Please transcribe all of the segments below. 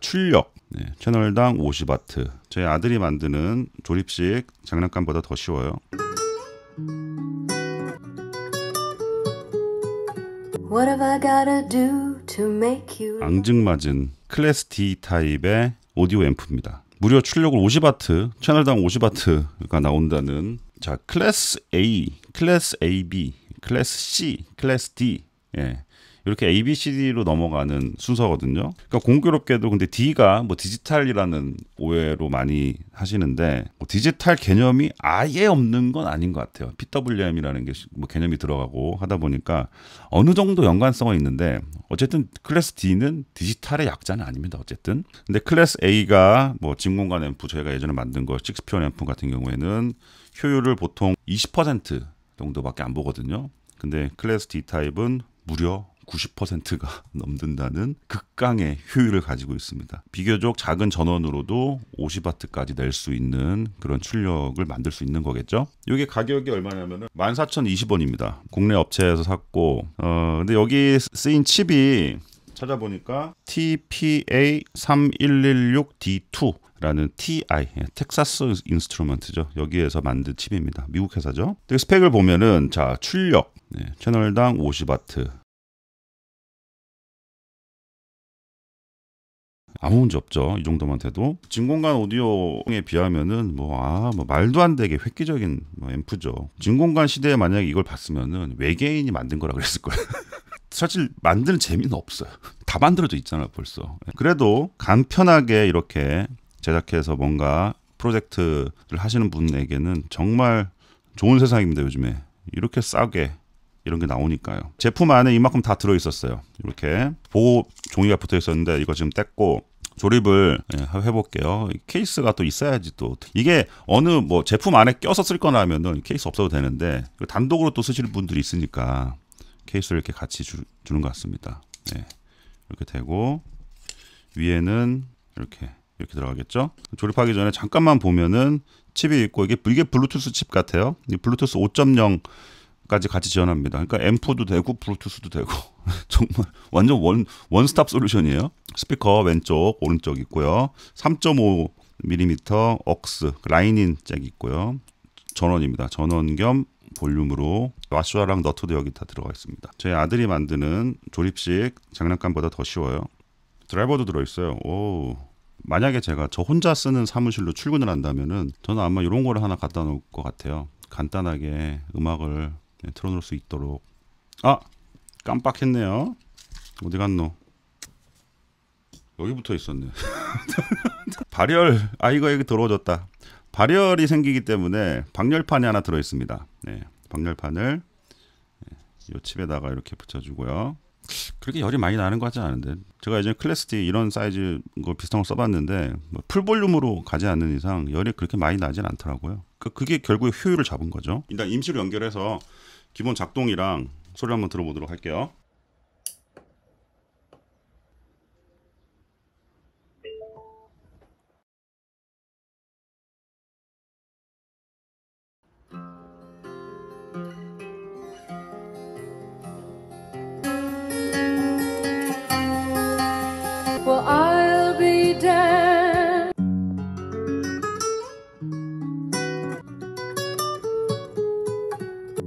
출력 네, 채널당 50와트 저희 아들이 만드는 조립식 장난감보다 더 쉬워요 What have I gotta do to make you 앙증맞은 클래스 D 타입의 오디오 앰프입니다. 무려 출력을 50와트, 채널당 50와트가 나온다는 자 클래스 A, 클래스 AB, 클래스 C, 클래스 D 예. 이렇게 A, B, C, D로 넘어가는 순서거든요. 그러니까 공교롭게도 근데 D가 뭐 디지털이라는 오해로 많이 하시는데 뭐 디지털 개념이 아예 없는 건 아닌 것 같아요. PWM이라는 게 뭐 개념이 들어가고 하다 보니까 어느 정도 연관성은 있는데 어쨌든 클래스 D는 디지털의 약자는 아닙니다. 어쨌든 근데 클래스 A가 뭐 진공관 앰프 저희가 예전에 만든 거 식스피어 앰프 같은 경우에는 효율을 보통 20% 정도밖에 안 보거든요. 근데 클래스 D 타입은 무려 90%가 넘는다는 극강의 효율을 가지고 있습니다. 비교적 작은 전원으로도 50와트까지 낼 수 있는 그런 출력을 만들 수 있는 거겠죠. 이게 가격이 얼마냐면은 14,020원입니다. 국내 업체에서 샀고 어 근데 여기 쓰인 칩이 찾아보니까 TPA 3116D2 라는 TI Texas Instruments죠. 여기에서 만든 칩입니다. 미국 회사죠. 스펙을 보면은 자 출력 네, 채널당 50 아무 문제 없죠. 이 정도만 돼도 진공관 오디오에 비하면은 뭐아 뭐 말도 안 되게 획기적인 뭐 앰프죠. 진공관 시대에 만약에 이걸 봤으면은 외계인이 만든 거라 그랬을 거예요. 사실 만드는 재미는 없어요. 다 만들어져 있잖아요, 벌써. 그래도 간편하게 이렇게 제작해서 뭔가 프로젝트를 하시는 분에게는 정말 좋은 세상입니다, 요즘에. 이렇게 싸게 이런 게 나오니까요. 제품 안에 이만큼 다 들어 있었어요. 이렇게 보호 종이가 붙어 있었는데 이거 지금 뗐고 조립을 예, 해볼게요. 케이스가 또 있어야지 또 이게 어느 뭐 제품 안에 껴서 쓸 거라면은 케이스 없어도 되는데 단독으로 또 쓰시는 분들이 있으니까 케이스를 이렇게 같이 주, 주는 것 같습니다. 네. 이렇게 되고 위에는 이렇게 이렇게 들어가겠죠. 조립하기 전에 잠깐만 보면은 칩이 있고 이게 이게 블루투스 칩 같아요. 이 블루투스 5.0 까지 같이 지원합니다. 그러니까 앰프도 되고 블루투스도 되고 정말 완전 원 원스톱 솔루션이에요. 스피커 왼쪽 오른쪽 있고요. 3.5mm AUX line in 잭 있고요. 전원입니다. 전원 겸 볼륨으로 와슈아랑 너트도 여기 다 들어가 있습니다. 저희 아들이 만드는 조립식 장난감보다 더 쉬워요. 드라이버도 들어있어요. 오. 만약에 제가 저 혼자 쓰는 사무실로 출근을 한다면은 저는 아마 이런 거를 하나 갖다 놓을 것 같아요. 간단하게 음악을 네, 틀어놓을 수 있도록. 아 깜빡했네요. 어디 갔노? 여기 붙어 있었네. 발열 아 이거 여기 들어오졌다. 발열이 생기기 때문에 방열판이 하나 들어 있습니다. 네, 방열판을 네, 이 칩에다가 이렇게 붙여주고요. 그렇게 열이 많이 나는 거 같지 않은데. 제가 예전에 클래스 D 이런 사이즈 거 비슷한 거 써봤는데 뭐 풀볼륨으로 가지 않는 이상 열이 그렇게 많이 나진 않더라고요. 그, 그게 결국에 효율을 잡은 거죠. 일단 임시로 연결해서 기본 작동이랑 소리 한번 들어보도록 할게요.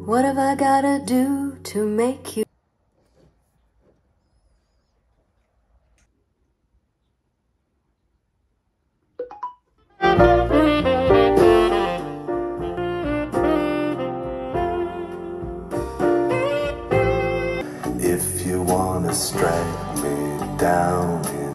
What have I gotta do to make you? If you wanna strike me down in